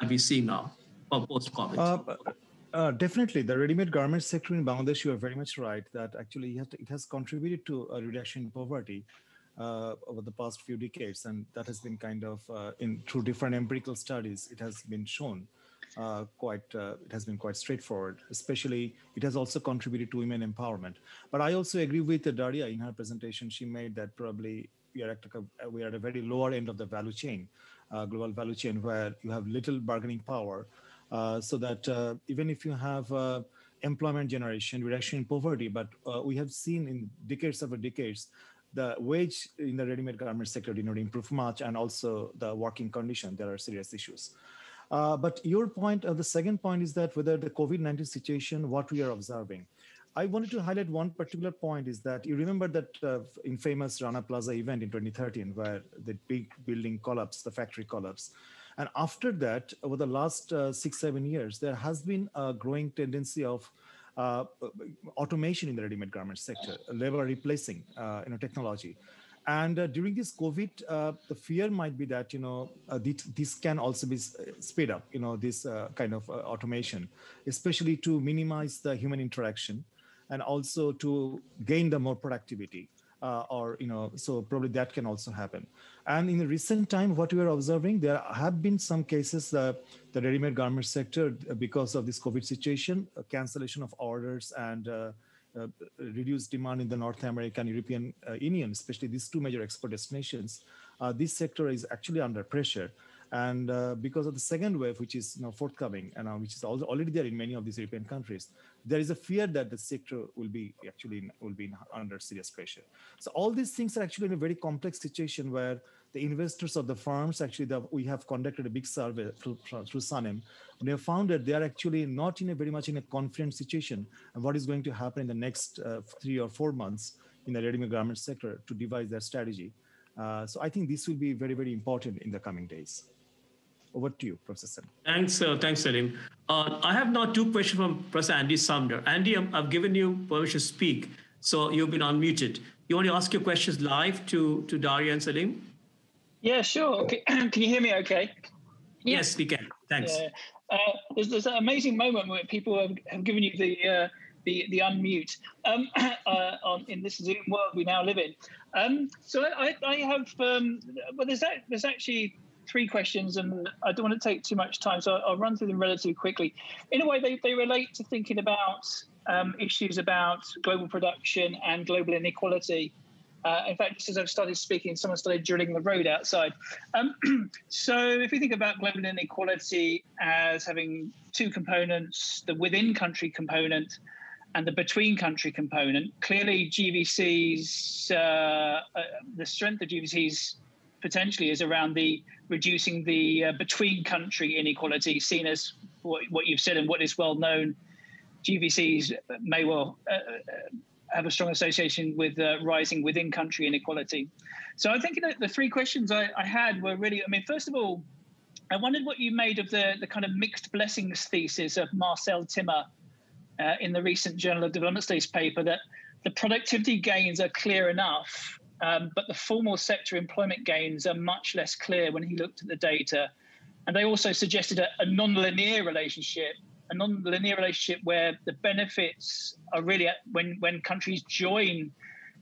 that we see now for post-COVID? Uh, uh, definitely, the ready-made garment sector in Bangladesh, you are very much right that actually it has, it has contributed to a reduction in poverty uh, over the past few decades, and that has been kind of uh, in through different empirical studies, it has been shown uh, quite. Uh, it has been quite straightforward. Especially, it has also contributed to women empowerment. But I also agree with Daria in her presentation. She made that probably we are at a, we are at a very lower end of the value chain, uh, global value chain, where you have little bargaining power so that uh, even if you have uh, employment generation, reduction in poverty, but we have seen in decades over decades, the wage in the ready-made garment sector did not improve much, and also the working condition, there are serious issues. Uh, but your point, uh, the second point is that whether the COVID-19 situation, what we are observing. I wanted to highlight one particular point is that you remember that uh, infamous Rana Plaza event in 2013, where the big building collapsed, the factory collapsed. And after that, over the last uh, six, seven years, there has been a growing tendency of uh, automation in the ready-made garment sector, labor replacing uh, you know, technology. And uh, during this COVID, uh, the fear might be that you know uh, this, this, can also be sped up. You know this kind of automation, especially to minimize the human interaction, and also to gain the more productivity uh, or you know so probably that can also happen and in the recent time what we are observing there have been some cases uh, the ready-made garment sector uh, because of this covid situation cancellation of orders and uh, uh, reduced demand in the North American European uh, Union, especially these two major export destinations, this sector is actually under pressure. And uh, because of the second wave, which is now forthcoming and uh, which is also already there in many of these European countries, there is a fear that the sector will be actually in, will be in, under serious pressure. So all these things are actually in a very complex situation where the investors of the firms actually the, we have conducted a big survey through, through SANEM. They have found that they are actually not in a very much in a confident situation and what is going to happen in the next uh, three or four months in the ready-made garment sector to devise their strategy. Uh, so I think this will be very, very important in the coming days. Over to you, Professor Thanks, uh, thanks, Selim. Uh, I have now two questions from Professor Andy Sumner. Andy, i have given you permission to speak, so you've been unmuted. You want to ask your questions live to, to Daria and Selim? Yeah, sure. Okay. can you hear me okay? Yes, we can. Thanks. Yeah. Uh, there's, there's an amazing moment where people have, have given you the uh, the the unmute um, uh, on in this Zoom world we now live in. Um, so I, I have um, well, there's that, there's actually three questions, and I don't want to take too much time, so I'll run through them relatively quickly. In a way, they, they relate to thinking about um, issues about global production and global inequality. Uh, in fact, just as I've started speaking, someone started drilling the road outside. Um, so, if we think about global inequality as having two components the within country component and the between country component, clearly GVC's, uh, uh, the strength of GVC's potentially is around the reducing the uh, between country inequality, seen as what, what, you've said and what is well known. GVCs may well uh, uh, have a strong association with uh, rising within country inequality. So I think you know, the three questions I, I, had were really, I mean, first of all, I wondered what you made of the, the kind of mixed blessings thesis of Marcel Timmer uh, in the recent Journal of Development Studies paper that the productivity gains are clear enough, um, but the formal sector employment gains are much less clear when he looked at the data. And they also suggested a, a non-linear relationship, a non-linear relationship where the benefits are really at, when when countries join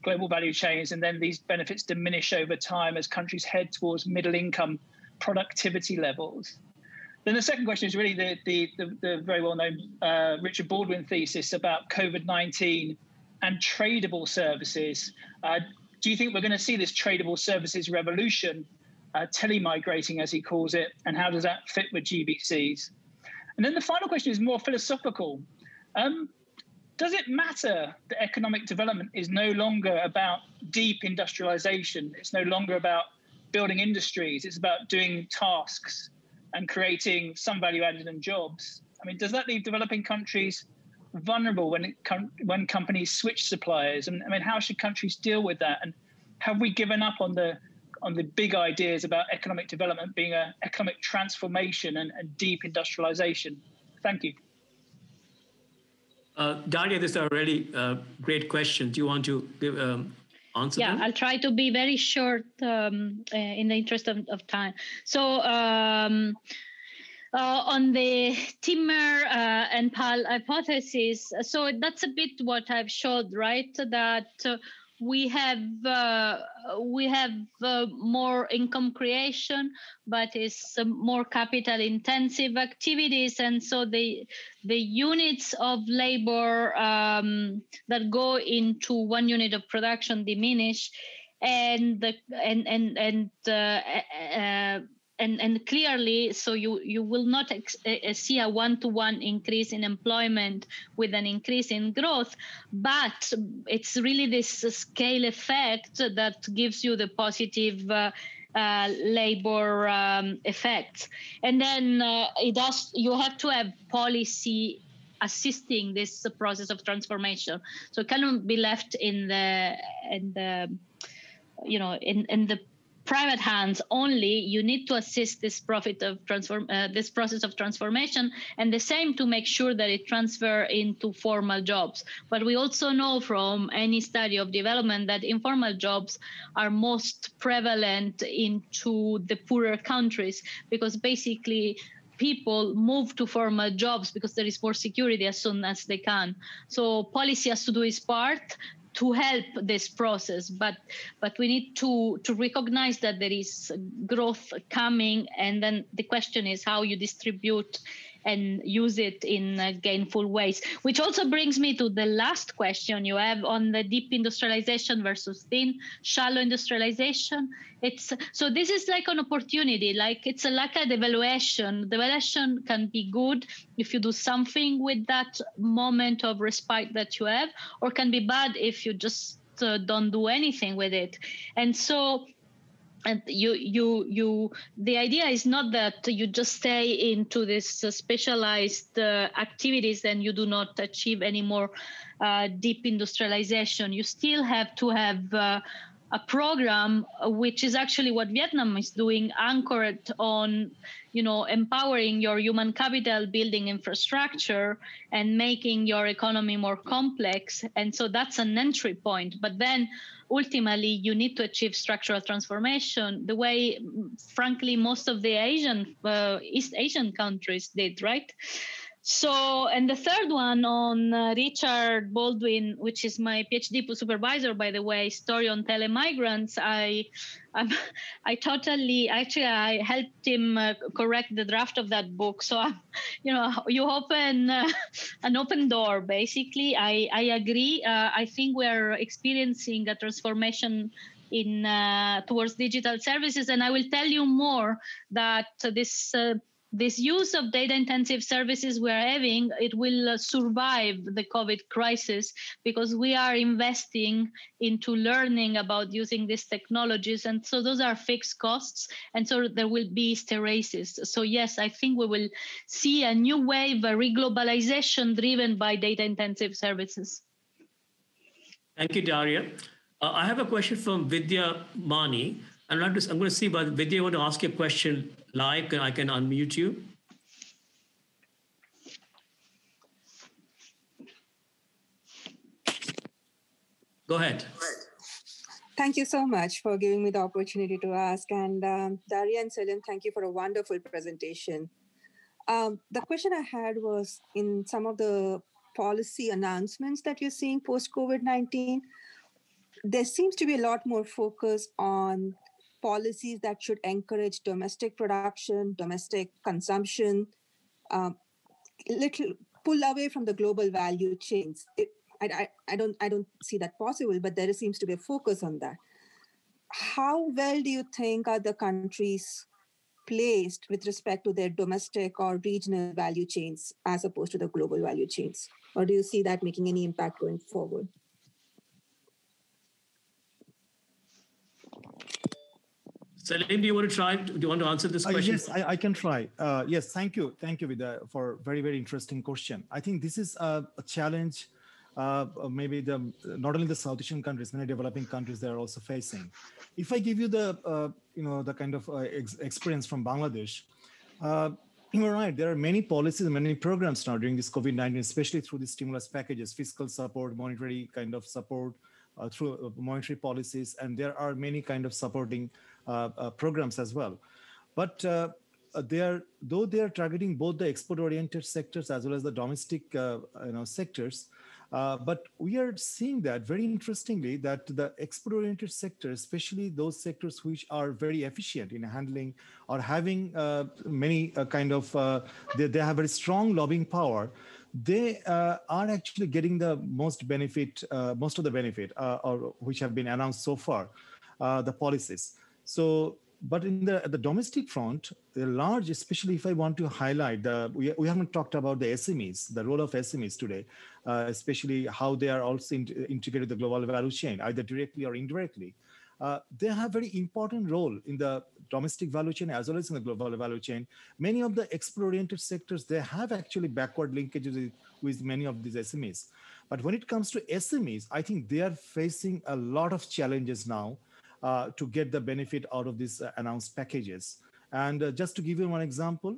global value chains, and then these benefits diminish over time as countries head towards middle income productivity levels. Then the second question is really the, the, the, the very well known uh, Richard Baldwin thesis about COVID 19 and tradable services. Uh, do you think we're going to see this tradable services revolution, uh, telemigrating as he calls it, and how does that fit with GVCs? And then the final question is more philosophical. Um, does it matter that economic development is no longer about deep industrialization? It's no longer about building industries, it's about doing tasks and creating some value added and jobs. I mean, does that leave developing countries vulnerable when it com- when companies switch suppliers? And I mean, how should countries deal with that? And have we given up on the on the big ideas about economic development being an economic transformation and, and deep industrialization? Thank you. Uh, Daria, these are really uh, great questions. Do you want to give um, answer yeah them? i'll try to be very short um, uh, in the interest of, of time so um, uh, on the Timmer uh, and Pahl hypothesis, so that's a bit what I've showed, right? That uh, we have uh, we have uh, more income creation but it's more capital intensive activities. And so the the units of labor um, that go into one unit of production diminish. And the and and and uh, and, and clearly so you you will not ex- see a one-to-one increase in employment with an increase in growth but it's really this scale effect that gives you the positive uh, uh, labor um, effects and then uh, it does you have to have policy assisting this process of transformation. So it cannot be left in the in the you know in, in the private hands only you need to assist this profit of transform uh, this process of transformation and the same to make sure that it transfer into formal jobs but we also know from any study of development that informal jobs are most prevalent into the poorer countries because basically people move to formal jobs because there is more security as soon as they can. So policy has to do its part to help this process but but we need to to recognize that there is growth coming and then the question is how you distribute and use it in uh, gainful ways. Which also brings me to the last question you have on the deep industrialization versus thin, shallow industrialization. It's so this is like an opportunity, like it's a, like a devaluation. Devaluation can be good if you do something with that moment of respite that you have, or can be bad if you just uh, don't do anything with it. And so and you you you the idea is not that you just stay into this uh, specialized uh, activities and you do not achieve any more uh, deep industrialization. You still have to have uh, a program uh, which is actually what Vietnam is doing, anchored on, you know, empowering your human capital, building infrastructure, and making your economy more complex. And so that's an entry point. But then ultimately you need to achieve structural transformation the way frankly most of the asian uh, east asian countries did right so, and the third one on uh, Richard Baldwin, which is my PhD supervisor, by the way, story on telemigrants. I, I'm, I totally, actually, I helped him uh, correct the draft of that book. So, uh, you know, you open uh, an open door. Basically, I, I agree. Uh, I think we're experiencing a transformation in uh, towards digital services, and I will tell you more that this this use of data intensive services we're having it will uh, survive the covid crisis because we are investing into learning about using these technologies. And so those are fixed costs and so there will be hysteresis so yes i think we will see a new wave a reglobalization driven by data intensive services. Thank you daria. Uh, i have a question from vidya mani. I'm, not, just, I'm going to see, but Vidya, I want to ask you a question like, I can unmute you. Go ahead. Thank you so much for giving me the opportunity to ask. And um, Daria and Selim, thank you for a wonderful presentation. Um, the question I had was in some of the policy announcements that you're seeing post COVID 19, there seems to be a lot more focus on policies that should encourage domestic production, domestic consumption, um, little pull away from the global value chains. It, I, I, I don't I don't see that possible, but there seems to be a focus on that. How well do you think are the countries placed with respect to their domestic or regional value chains as opposed to the global value chains? Or do you see that making any impact going forward? Selim, do you want to try? Do you want to answer this question? Uh, yes, I, I, can try. Uh, yes, thank you. Thank you, Vida, for very, very interesting question. I think this is a, a challenge uh, maybe the not only the South Asian countries, many developing countries they are also facing. If I give you the uh, you know the kind of uh, ex- experience from Bangladesh, uh, you're right. There are many policies, many programs now during this COVID-19, especially through the stimulus packages, fiscal support, monetary kind of support, uh, through uh, monetary policies, and there are many kind of supporting programs as well. But they are though they are targeting both the export-oriented sectors as well as the domestic you know sectors uh, but we are seeing that very interestingly that the export-oriented sectors, especially those sectors which are very efficient in handling or having uh, many uh, kind of, uh, they, they have very strong lobbying power, they uh, are actually getting the most benefit, most of the benefit, or which have been announced so far, the policies. So but in the the domestic front, the large, especially if I want to highlight the, we, we haven't talked about the SMEs, the role of SMEs today, uh, especially how they are also in, integrated the global value chain, either directly or indirectly. Uh, they have very important role in the domestic value chain as well as in the global value chain. Many of the export-oriented sectors, they have actually backward linkages with, with many of these SMEs. But when it comes to SMEs, I think they are facing a lot of challenges now uh, to get the benefit out of these uh, announced packages. And uh, just to give you one example,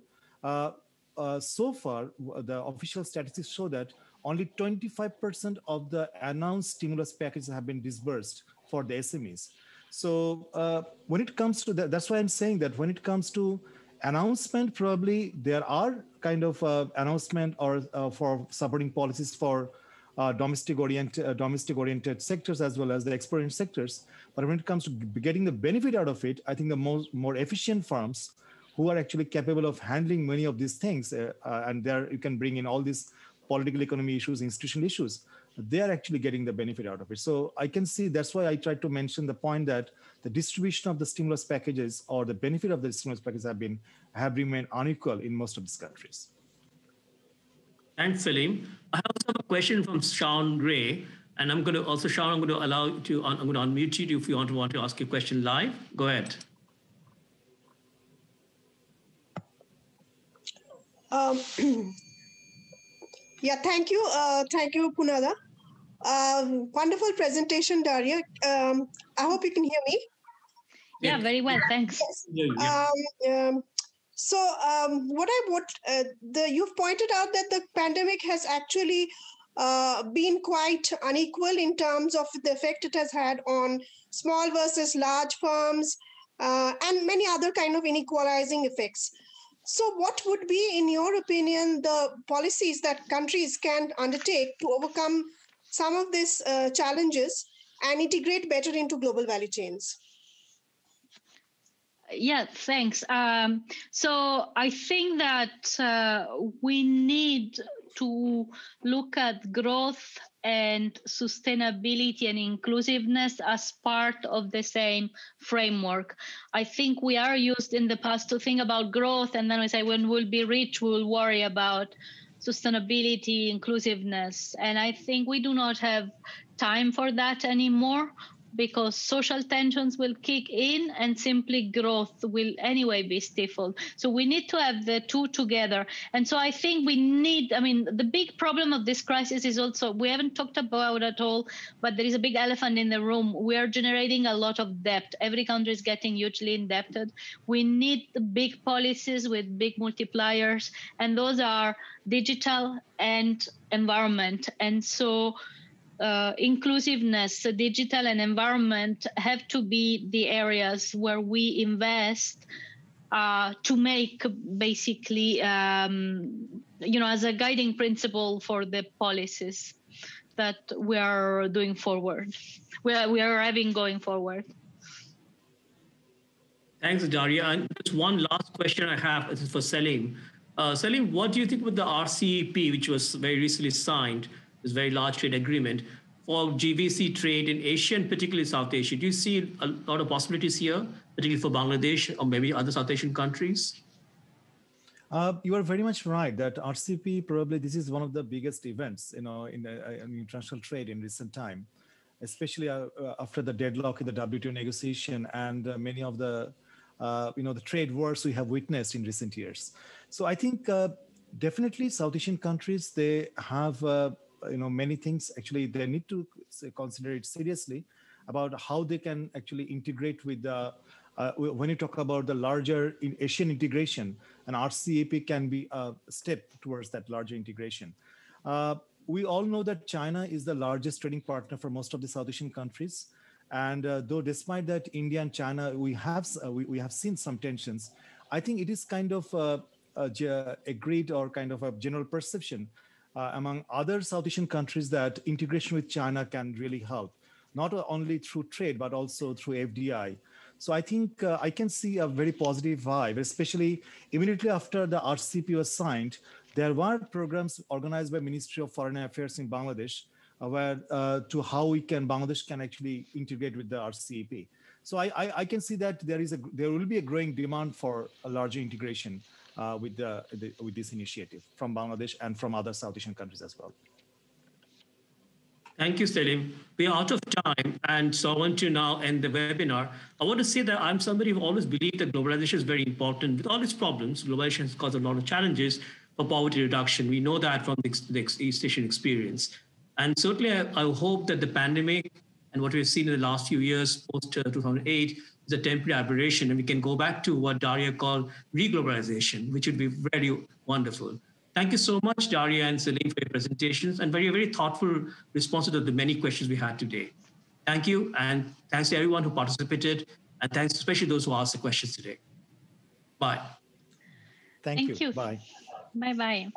so far, the official statistics show that only 25% of the announced stimulus packages have been disbursed for the SMEs. So uh, when it comes to that, that's why I'm saying that when it comes to announcement, probably there are kind of uh, announcement or uh, for supporting policies for uh, domestic oriented uh, domestic oriented sectors as well as the export sectors. But when it comes to getting the benefit out of it, I think the most more efficient firms who are actually capable of handling many of these things, uh, uh and there you can bring in all these political economy issues, institutional issues, they are actually getting the benefit out of it. So I can see that's why I tried to mention the point that the distribution of the stimulus packages or the benefit of the stimulus packages have been have remained unequal in most of these countries. Thanks, Selim. I also have a question from Sean Gray, and I'm going to also, Sean, I'm going to allow you to, I'm going to unmute you if you want to want to ask a question live. Go ahead. Um, yeah, thank you. Uh, thank you, Punada. Um, wonderful presentation, Daria. Um, I hope you can hear me. Yeah, very well. Thanks. Yes. So um, what I would uh, the you've pointed out that the pandemic has actually uh, been quite unequal in terms of the effect it has had on small versus large firms uh, and many other kind of inequalizing effects. So, what would be, in your opinion, the policies that countries can undertake to overcome some of these uh, challenges and integrate better into global value chains? Yeah thanks um, so i think that uh, we need to look at growth and sustainability and inclusiveness as part of the same framework. I think we are used in the past to think about growth, and then we say when we'll be rich, we'll worry about sustainability, inclusiveness. And I think we do not have time for that anymore because social tensions will kick in and simply growth will anyway be stifled. So we need to have the two together. And so I think we need, I mean, the big problem of this crisis is also, we haven't talked about at all, but there is a big elephant in the room. We are generating a lot of debt. Every country is getting hugely indebted. We need big policies with big multipliers, and those are digital and environment. And so uh, inclusiveness, so digital and environment have to be the areas where we invest uh, to make basically, um, you know, as a guiding principle for the policies that we are doing forward, we are, we are having going forward. Thanks, Daria. And just one last question I have is for Selim. Uh, Selim, what do you think with the RCEP, which was very recently signed? This very large trade agreement for GVC trade in Asia and particularly South Asia. Do you see a lot of possibilities here, particularly for Bangladesh or maybe other South Asian countries? Uh, you are very much right that RCEP probably this is one of the biggest events, you know, in, uh, in international trade in recent time, especially uh, uh after the deadlock in the WTO negotiation and uh, many of the, uh, you know, the trade wars we have witnessed in recent years. So I think definitely South Asian countries they have you know many things actually they need to consider it seriously about how they can actually integrate with the uh, when you talk about the larger in Asian integration, an RCEP can be a step towards that larger integration. Uh, we all know that China is the largest trading partner for most of the South Asian countries. And uh, though despite that, India and China, we have, uh, we, we have seen some tensions. I think it is kind of uh, agreed or kind of a general perception uh, among other South Asian countries that integration with China can really help, not only through trade, but also through FDI. So I think uh, I can see a very positive vibe, especially immediately after the RCEP was signed, there were programs organized by Ministry of Foreign Affairs in Bangladesh uh, where uh, to how we can Bangladesh can actually integrate with the RCEP. So I, I, I, can see that there is a there will be a growing demand for a larger integration uh, with, the, the, with this initiative from Bangladesh and from other South Asian countries as well. Thank you, Selim. We are out of time, and so I want to now end the webinar. I want to say that I'm somebody who always believed that globalization is very important. With all its problems, globalization has caused a lot of challenges for poverty reduction. We know that from the, the East Asian experience. And certainly, I, I, hope that the pandemic and what we've seen in the last few years, post uh, 2008, is a temporary aberration, and we can go back to what Daria called reglobalization, which would be very wonderful. Thank you so much, Daria and Selim, for your presentations and very, very thoughtful responses to the many questions we had today. Thank you, and thanks to everyone who participated, and thanks especially those who asked the questions today. Bye. Thank, Thank you. you. Bye. Bye-bye.